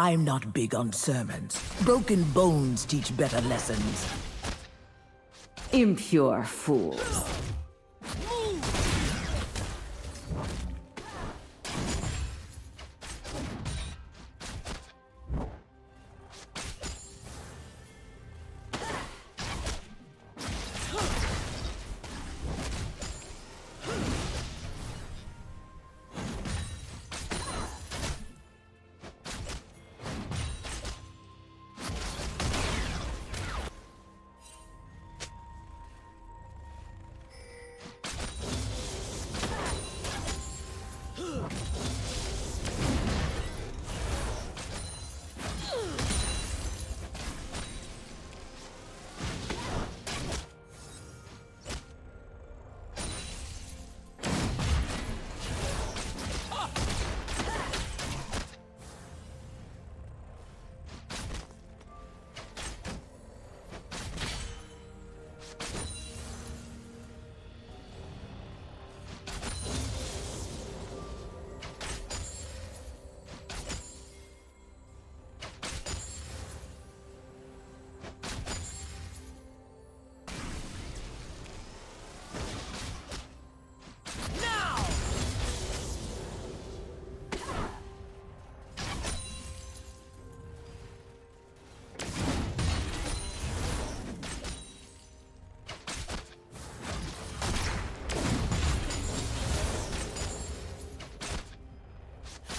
I'm not big on sermons. Broken bones teach better lessons. Impure fools.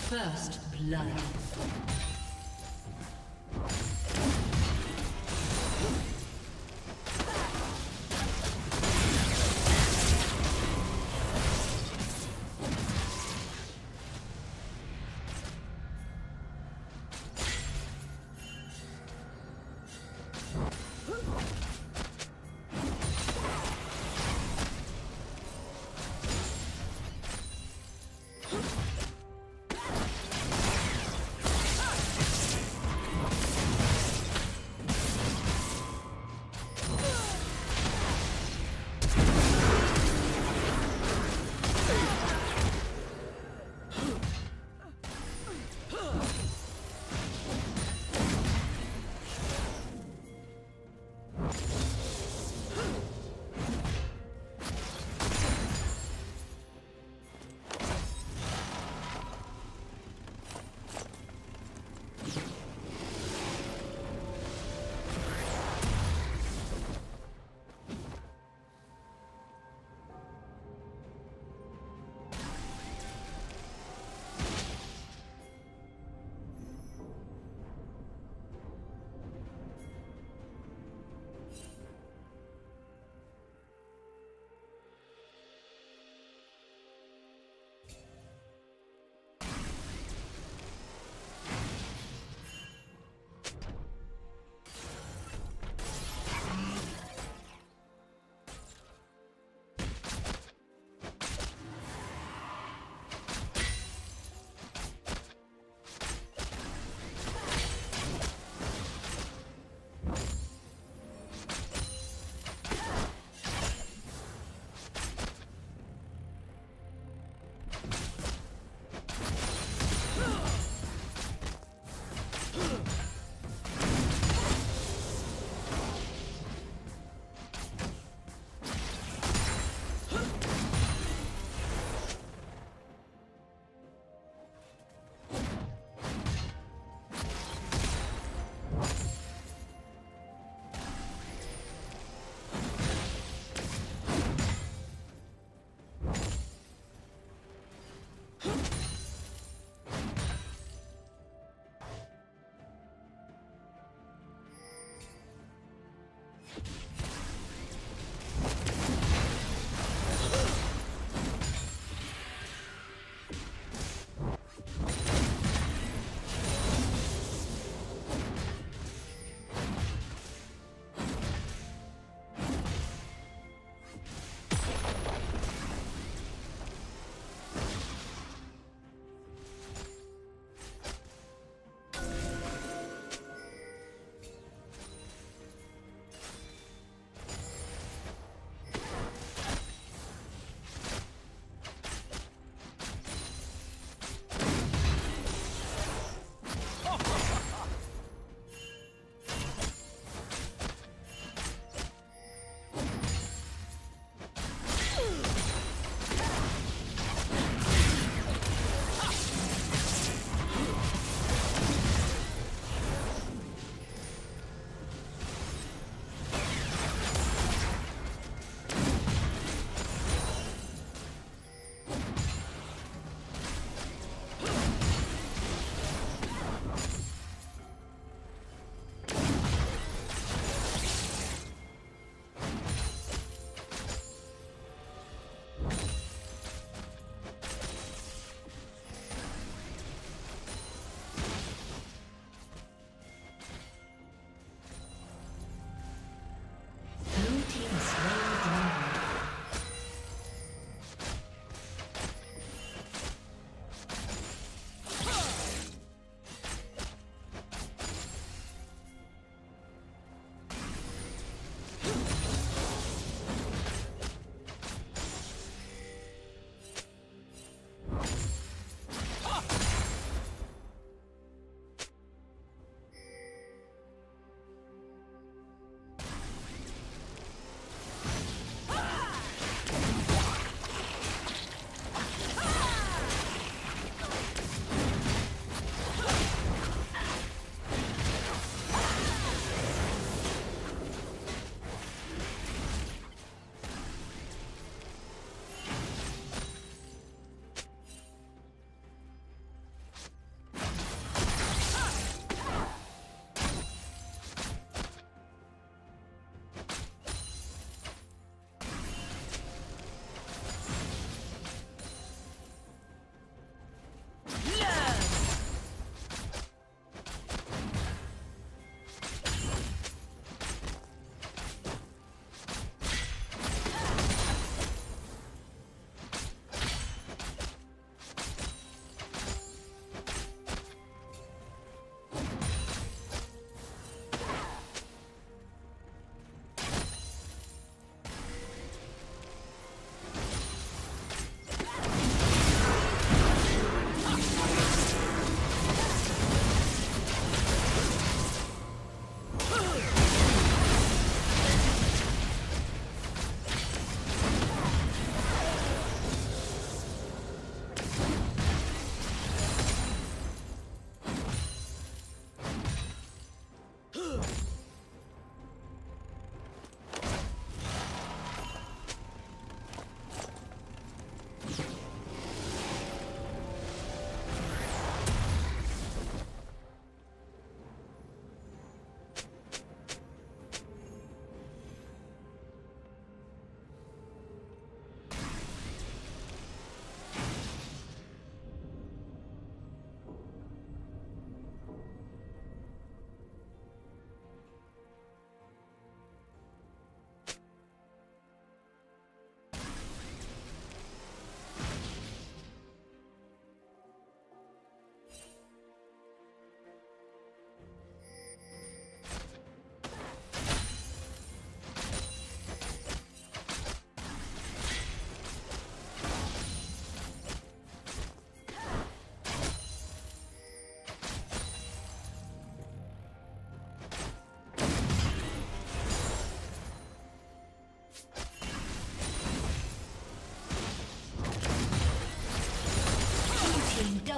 First blood.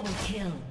Double kill.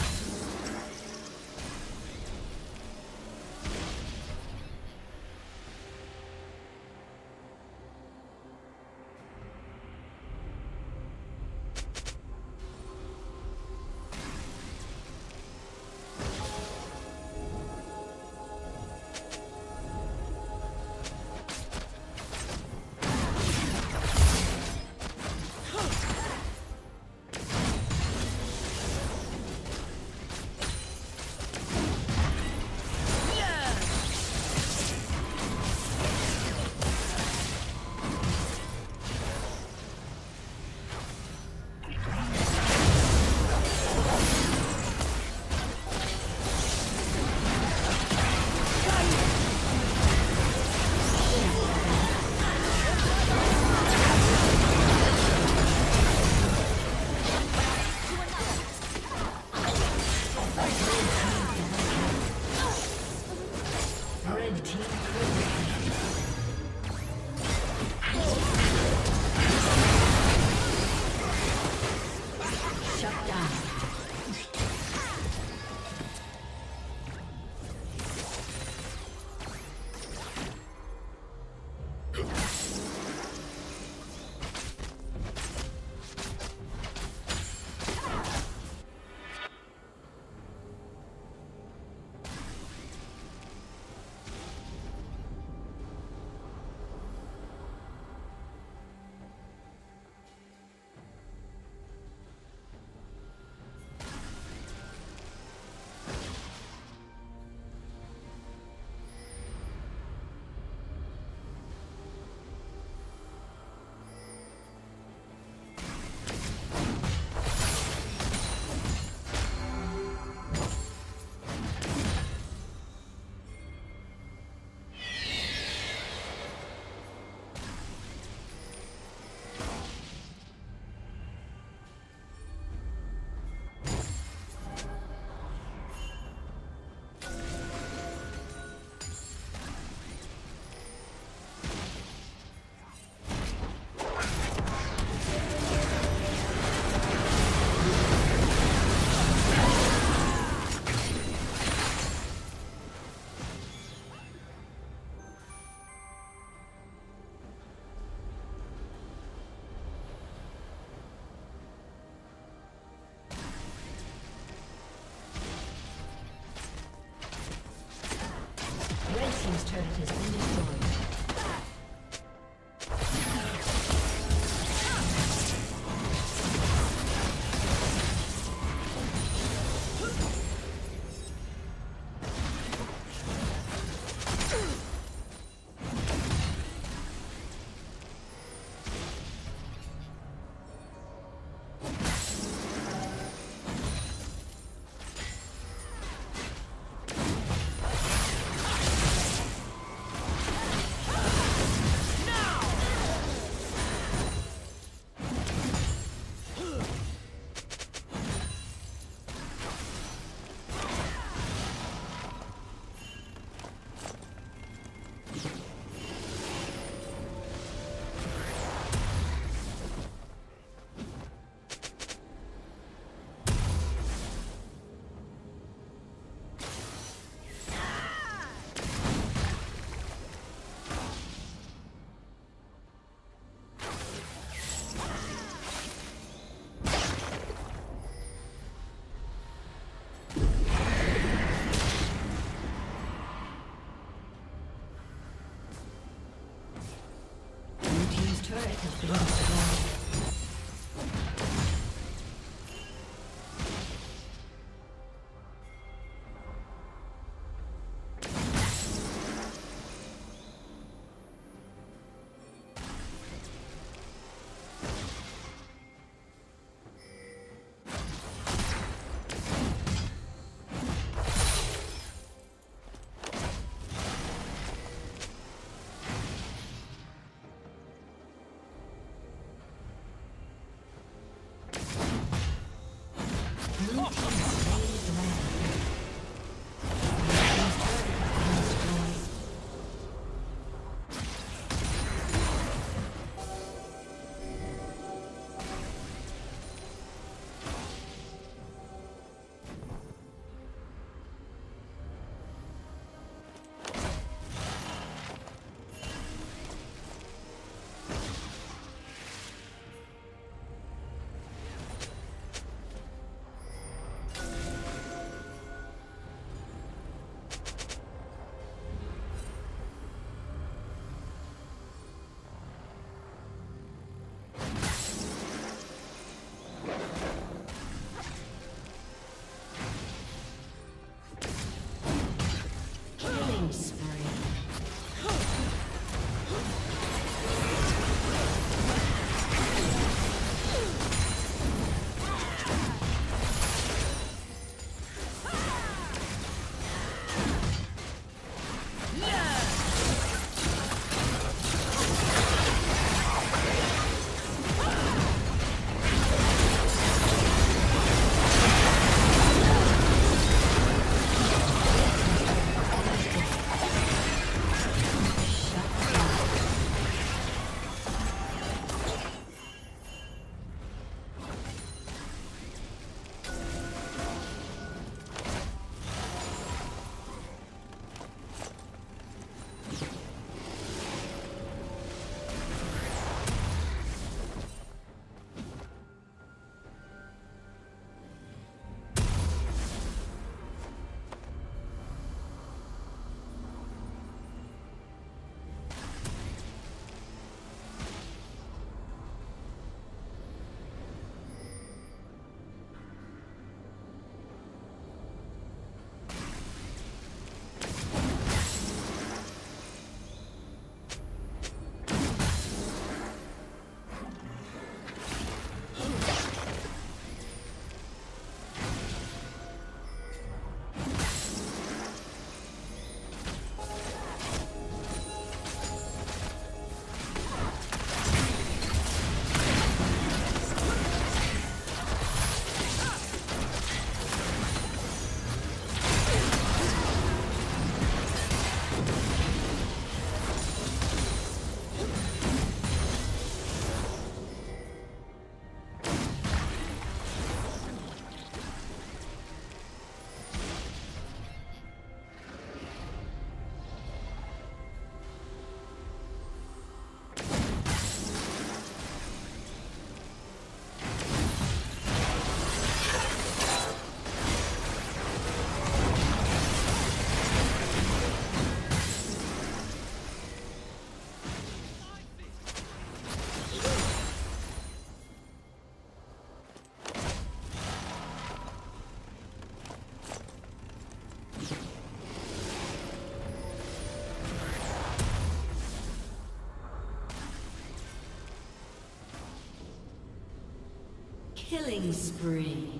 Killing spree.